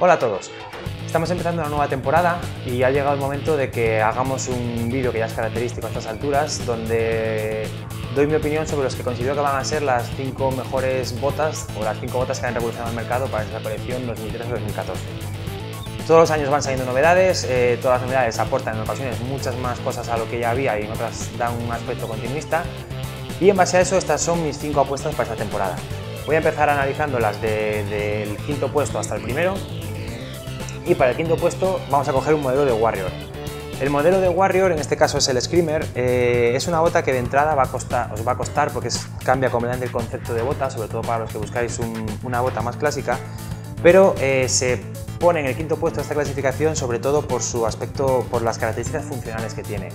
Hola a todos. Estamos empezando una nueva temporada y ha llegado el momento de que hagamos un vídeo que ya es característico a estas alturas, donde doy mi opinión sobre los que considero que van a ser las 5 mejores botas o las 5 botas que han revolucionado el mercado para esta colección 2013-2014. Todos los años van saliendo novedades, eh, todas las novedades aportan en ocasiones muchas más cosas a lo que ya había y en otras dan un aspecto continuista. Y en base a eso, estas son mis 5 apuestas para esta temporada. Voy a empezar analizando las del quinto puesto hasta el primero y para el quinto puesto vamos a coger un modelo de Warrior. El modelo de Warrior, en este caso es el Screamer, eh, es una bota que de entrada va a costar, os va a costar porque cambia completamente el concepto de bota, sobre todo para los que buscáis una bota más clásica, pero eh, se pone en el quinto puesto de esta clasificación sobre todo por su aspecto, por las características funcionales que tiene.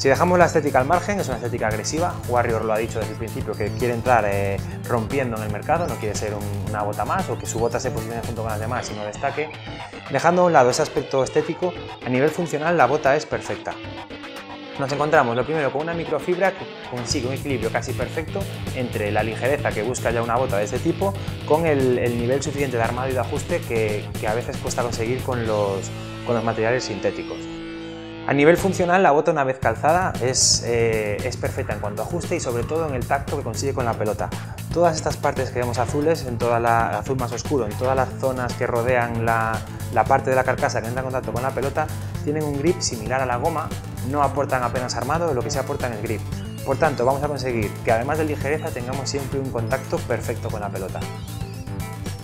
Si dejamos la estética al margen, es una estética agresiva. Warrior lo ha dicho desde el principio que quiere entrar eh, rompiendo en el mercado, no quiere ser una bota más o que su bota se posicione junto con las demás y no destaque. Dejando a un lado ese aspecto estético, a nivel funcional la bota es perfecta. Nos encontramos lo primero con una microfibra que consigue un equilibrio casi perfecto entre la ligereza que busca ya una bota de este tipo con el, nivel suficiente de armado y de ajuste que, a veces cuesta conseguir con los materiales sintéticos. A nivel funcional, la bota una vez calzada eh, es, perfecta en cuanto a ajuste y sobre todo en el tacto que consigue con la pelota. Todas estas partes que vemos azules, en toda la azul más oscuro, en todas las zonas que rodean la, parte de la carcasa que entra en contacto con la pelota, tienen un grip similar a la goma, no aportan apenas armado, lo que se aportan es grip. Por tanto, vamos a conseguir que además de ligereza tengamos siempre un contacto perfecto con la pelota.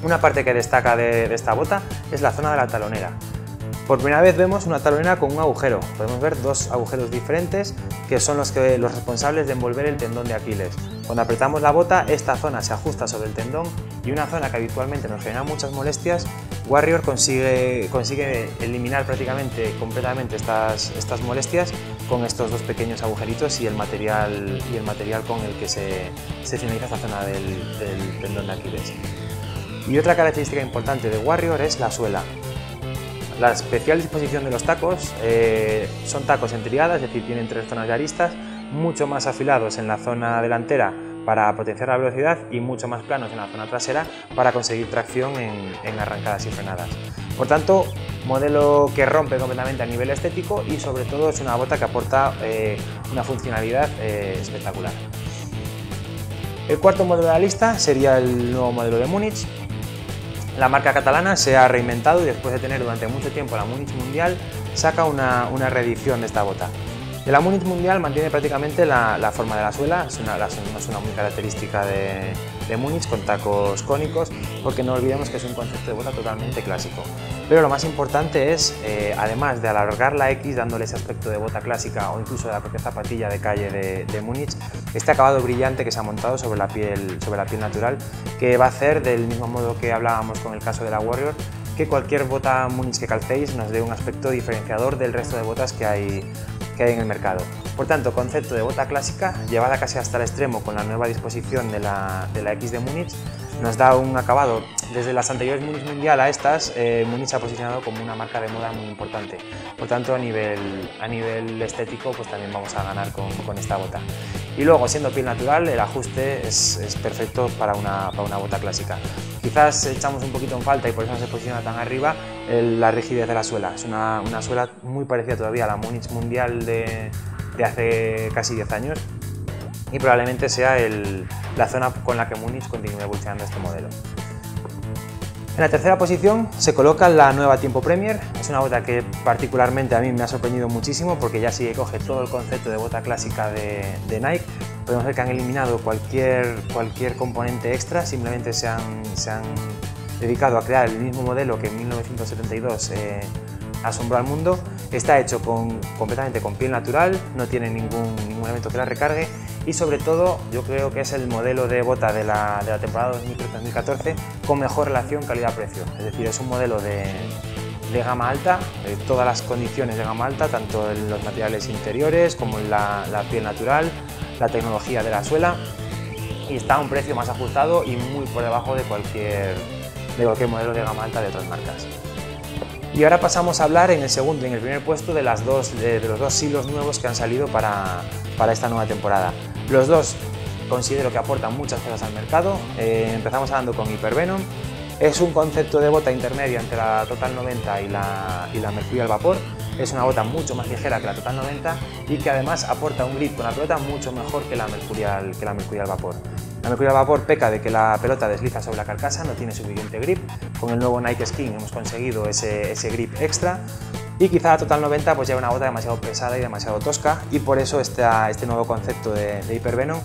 Una parte que destaca de esta bota es la zona de la talonera. Por primera vez vemos una talonera con un agujero. Podemos ver dos agujeros diferentes que son los, que, los responsables de envolver el tendón de Aquiles. Cuando apretamos la bota, esta zona se ajusta sobre el tendón y una zona que habitualmente nos genera muchas molestias, Warrior consigue, consigue eliminar prácticamente completamente estas, estas molestias con estos dos pequeños agujeritos y el material, y el material con el que se, se finaliza esta zona del, del tendón de Aquiles. Y otra característica importante de Warrior es la suela. La especial disposición de los tacos eh, son tacos en triada, es decir, tienen tres zonas de aristas, mucho más afilados en la zona delantera para potenciar la velocidad y mucho más planos en la zona trasera para conseguir tracción en, arrancadas y frenadas. Por tanto, modelo que rompe completamente a nivel estético y sobre todo es una bota que aporta eh, una funcionalidad eh, espectacular. El cuarto modelo de la lista sería el nuevo modelo de Múnich, la marca catalana se ha reinventado y después de tener durante mucho tiempo la Múnich Mundial, saca una, reedición de esta bota. De la Múnich Mundial mantiene prácticamente la, forma de la suela, es una, muy característica de, de Múnich con tacos cónicos, porque no olvidemos que es un concepto de bota totalmente clásico. Pero lo más importante es, eh, además de alargar la X dándole ese aspecto de bota clásica o incluso de la propia zapatilla de calle de, de Múnich, este acabado brillante que se ha montado sobre la, piel, sobre la piel natural, que va a hacer del mismo modo que hablábamos con el caso de la Warrior, que cualquier bota Múnich que calcéis nos dé un aspecto diferenciador del resto de botas que hay, que hay en el mercado. Por tanto, concepto de bota clásica, llevada casi hasta el extremo con la nueva disposición de la, de la X de Múnich, nos da un acabado. Desde las anteriores Múnich Mundial a estas, eh, Múnich se ha posicionado como una marca de moda muy importante. Por tanto, a nivel, a nivel estético, pues también vamos a ganar con, con esta bota. Y luego, siendo piel natural, el ajuste es, es perfecto para una, para una, bota clásica. Quizás echamos un poquito en falta y por eso no se posiciona tan arriba la rigidez de la suela. Es una, una suela muy parecida todavía a la Múnich Mundial de, de hace casi 10 años y probablemente sea la zona con la que Múnich continúe evolucionando este modelo. En la tercera posición se coloca la nueva Tiempo Premier. Es una bota que particularmente a mí me ha sorprendido muchísimo porque ya sí coge todo el concepto de bota clásica de, Nike. Podemos ver que han eliminado cualquier, cualquier componente extra, simplemente se han, se han dedicado a crear el mismo modelo que en 1972 eh, asombró al mundo. Está hecho completamente con piel natural, no tiene ningún, elemento que la recargue y sobre todo yo creo que es el modelo de bota de la, temporada 2013-2014 con mejor relación calidad-precio. Es decir, es un modelo de, de gama alta, todas las condiciones de gama alta, tanto en los materiales interiores como en la, la piel natural, la tecnología de la suela y está a un precio más ajustado y muy por debajo de cualquier, de cualquier modelo de gama alta de otras marcas. Y ahora pasamos a hablar en el segundo en el primer puesto de, las dos, de, los dos silos nuevos que han salido para, para esta nueva temporada. Los dos considero que aportan muchas cosas al mercado. Eh, empezamos hablando con Hypervenom. Es un concepto de bota intermedia entre la Total 90 y la, y la vapor. Es una bota mucho más ligera que la Total 90 y que además aporta un grip con la pelota mucho mejor que la Mercurial, que la Mercurial vapor. La Mercurial vapor peca de que la pelota desliza sobre la carcasa, no tiene suficiente grip. Con el nuevo Nike Skin hemos conseguido ese, ese grip extra y quizá la Total 90 pues lleva una bota demasiado pesada y demasiado tosca y por eso este, este nuevo concepto de, de Hypervenom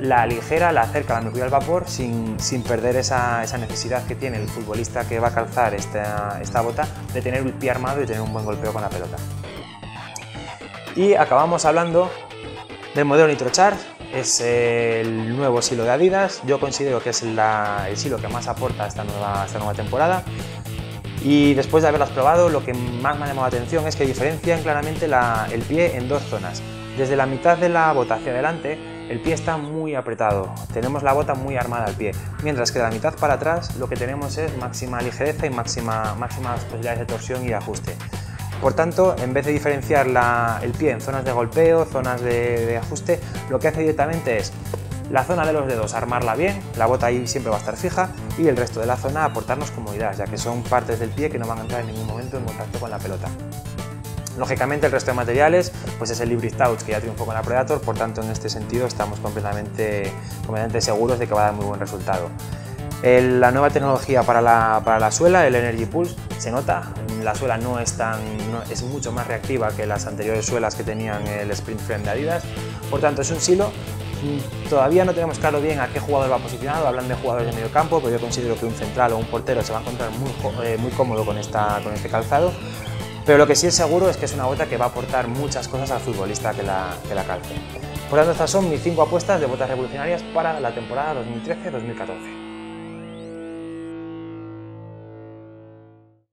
la ligera, la acerca la mercurio al vapor sin, perder esa, necesidad que tiene el futbolista que va a calzar esta, esta bota de tener el pie armado y tener un buen golpeo con la pelota. Y acabamos hablando del modelo Nitrocharge, es el nuevo silo de Adidas, yo considero que es el silo que más aporta esta nueva, esta nueva temporada y después de haberlas probado lo que más me ha llamado la atención es que diferencian claramente el pie en dos zonas. Desde la mitad de la bota hacia adelante el pie está muy apretado, tenemos la bota muy armada al pie, mientras que de la mitad para atrás lo que tenemos es máxima ligereza y máxima, máximas posibilidades de torsión y ajuste. Por tanto, en vez de diferenciar el pie en zonas de golpeo, zonas de, ajuste, lo que hace directamente es la zona de los dedos armarla bien, la bota ahí siempre va a estar fija y el resto de la zona aportarnos comodidad, ya que son partes del pie que no van a entrar en ningún momento en contacto con la pelota. Lógicamente el resto de materiales pues es el Libris Touch que ya triunfó con la Predator, por tanto en este sentido estamos completamente, completamente seguros de que va a dar muy buen resultado. la nueva tecnología para la, para la, suela, el Energy Pulse, se nota, la suela no es, tan, es mucho más reactiva que las anteriores suelas que tenían el Sprint Frame de Adidas, por tanto es un silo Todavía no tenemos claro bien a qué jugador va posicionado, hablan de jugadores de medio campo, pero yo considero que un central o un portero se va a encontrar muy, eh, muy cómodo con, esta, con este calzado. Pero lo que sí es seguro es que es una bota que va a aportar muchas cosas al futbolista que la, que la calce. Por tanto, estas son mis cinco apuestas de botas revolucionarias para la temporada 2013-2014.